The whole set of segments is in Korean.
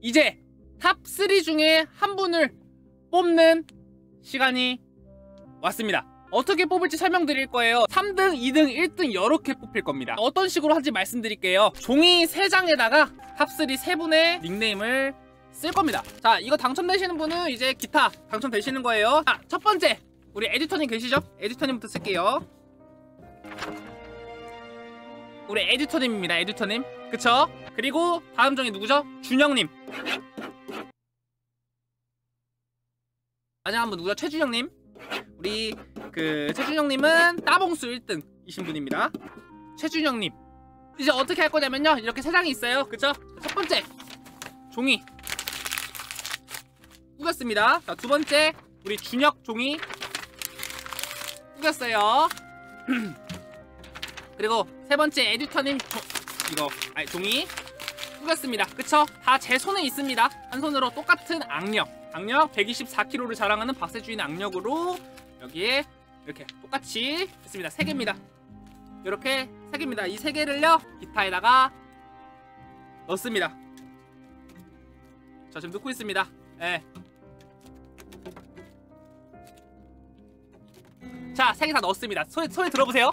이제 top 3 중에 한 분을 뽑는 시간이 왔습니다. 어떻게 뽑을지 설명드릴 거예요. 3등, 2등, 1등 이렇게 뽑힐 겁니다. 어떤 식으로 하는지 말씀드릴게요. 종이 3장에다가 top 3 3분의 닉네임을 쓸 겁니다. 자, 이거 당첨되시는 분은 이제 기타 당첨되시는 거예요. 자, 첫 번째 우리 에디터님 계시죠? 에디터님부터 쓸게요. 우리 에디터님입니다. 에디터님. 그쵸? 그리고 다음 종이 누구죠? 준영님. 마지막 한분 누구죠? 최준영님. 우리 그 최준영님은 따봉수 1등 이신 분입니다. 최준영님. 이제 어떻게 할 거냐면요. 이렇게 세 장이 있어요. 그쵸? 첫 번째 종이 꾸겼습니다. 자, 두 번째 우리 준혁 종이 꾸겼어요. 그리고 세 번째 에디터님 조, 이거 아니 종이 꾸겼습니다. 그쵸? 다 제 손에 있습니다. 한 손으로 똑같은 악력 악력 124kg를 자랑하는 박세주인 악력으로 여기에 이렇게 똑같이 했습니다. 세 개입니다. 이렇게 세 개입니다. 이세 개를요 기타에다가 넣습니다. 자 지금 넣고 있습니다. 예. 자, 세 개 다 넣었습니다. 소리, 소리 들어보세요.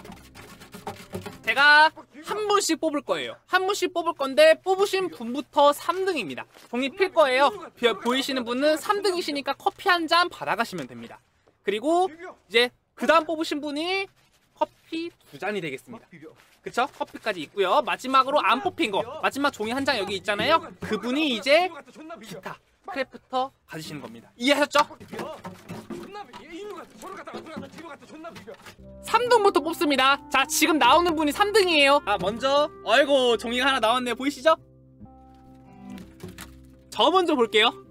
제가 한 분씩 뽑을 거예요. 한 분씩 뽑을 건데 뽑으신 분부터 3등입니다. 종이 필 거예요. 비- 보이시는 분은 3등이시니까 커피 한 잔 받아가시면 됩니다. 그리고 이제 그 다음 뽑으신 분이 커피 두 잔이 되겠습니다. 그쵸? 커피까지 있고요. 마지막으로 안 뽑힌 거 마지막 종이 한 장 여기 있잖아요. 그분이 이제 기타, 크래프터 가지시는 겁니다. 이해하셨죠? 3등부터 뽑습니다. 자, 지금 나오는 분이 3등이에요. 아, 먼저 아이고, 종이가 하나 나왔네요. 보이시죠? 저 먼저 볼게요.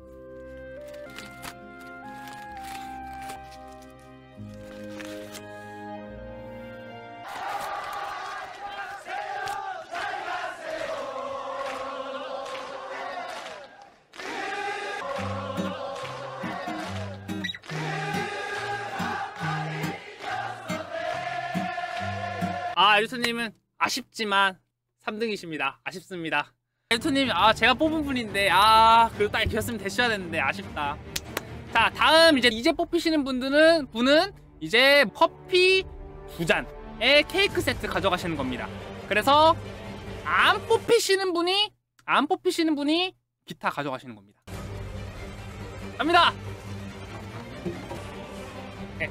아, 에디터님은 아쉽지만 3등이십니다. 아쉽습니다. 에디터님, 아, 제가 뽑은 분인데, 아, 그래도 딱 비었으면 되셔야 되는데, 아쉽다. 자, 다음 이제 이제 뽑히시는 분들은, 분은 이제 커피 두 잔에 케이크 세트 가져가시는 겁니다. 그래서 안 뽑히시는 분이, 안 뽑히시는 분이 기타 가져가시는 겁니다. 갑니다! 네.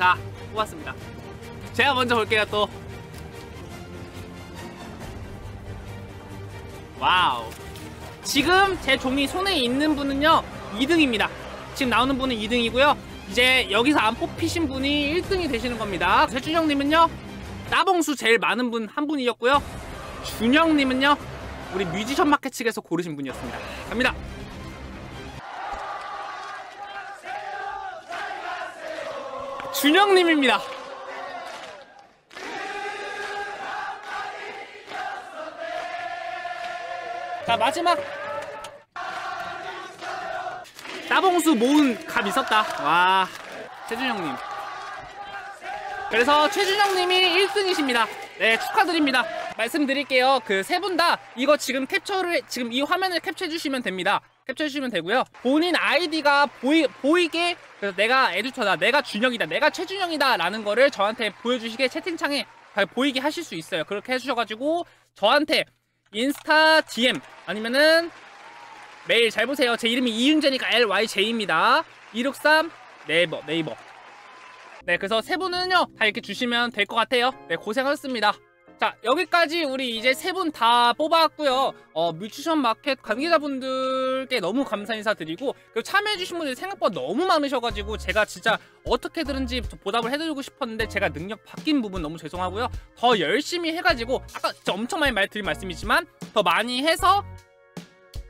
자, 뽑았습니다. 제가 먼저 볼게요 또. 와우. 지금 제 종이 손에 있는 분은요 2등입니다. 지금 나오는 분은 2등이고요. 이제 여기서 안 뽑히신 분이 1등이 되시는 겁니다. 최준영님은요 따봉수 제일 많은 분 한 분이었고요. 준영님은요 우리 뮤지션 마켓 측에서 고르신 분이었습니다. 갑니다. 준영님입니다. 자 마지막 따봉수 모은 값 있었다. 와 최준영님. 그래서 최준영님이 1등이십니다. 네 축하드립니다. 말씀드릴게요. 그 세 분 다 이거 지금 캡처를 지금 이 화면을 캡처해 주시면 됩니다. 캡처해 주시면 되고요. 본인 아이디가 보이 보이게 그래서 내가 에디터다, 내가 준영이다, 내가 최준영이다 라는 거를 저한테 보여주시게 채팅창에 잘 보이게 하실 수 있어요. 그렇게 해주셔가지고 저한테 인스타 DM 아니면은 메일 잘 보세요. 제 이름이 이윤재니까 LYJ입니다. 263 네이버 네이버. 네, 그래서 세 분은요 다 이렇게 주시면 될 것 같아요. 네, 고생하셨습니다. 자, 여기까지 우리 이제 세 분 다 뽑아왔고요. 어, 뮤지션 마켓 관계자분들께 너무 감사 인사드리고 그리고 참여해주신 분들이 생각보다 너무 많으셔가지고 제가 진짜 어떻게든지 보답을 해드리고 싶었는데 제가 능력 바뀐 부분 너무 죄송하고요. 더 열심히 해가지고 아까 엄청 많이 말드린 말씀이지만 더 많이 해서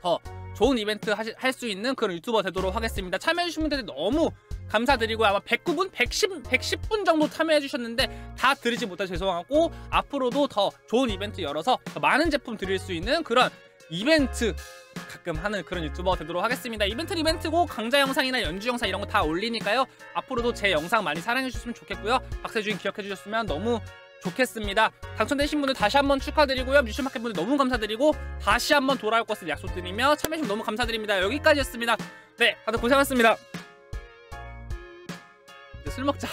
더 좋은 이벤트 할 수 있는 그런 유튜버 되도록 하겠습니다. 참여해주신 분들이 너무 감사드리고 아마 109분, 110, 110분 정도 참여해주셨는데 다 드리지 못해 죄송하고 앞으로도 더 좋은 이벤트 열어서 더 많은 제품 드릴 수 있는 그런 이벤트 가끔 하는 그런 유튜버 되도록 하겠습니다. 이벤트 이벤트고 강좌 영상이나 연주 영상 이런 거 다 올리니까요. 앞으로도 제 영상 많이 사랑해 주셨으면 좋겠고요. 박세주인 기억해 주셨으면 너무 좋겠습니다. 당첨되신 분들 다시 한번 축하드리고요. 뮤지마켓 분들 너무 감사드리고 다시 한번 돌아올 것을 약속드리며 참여해주셔서 너무 감사드립니다. 여기까지였습니다. 네, 다들 고생하셨습니다. 이제 술 먹자.